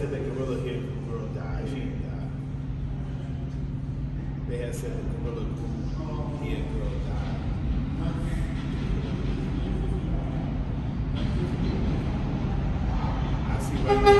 said that gorilla hit, gorilla died. She didn't die. They had said that gorilla hit, gorilla died. I see right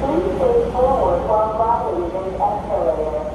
Please stay forward while riding in the escalator.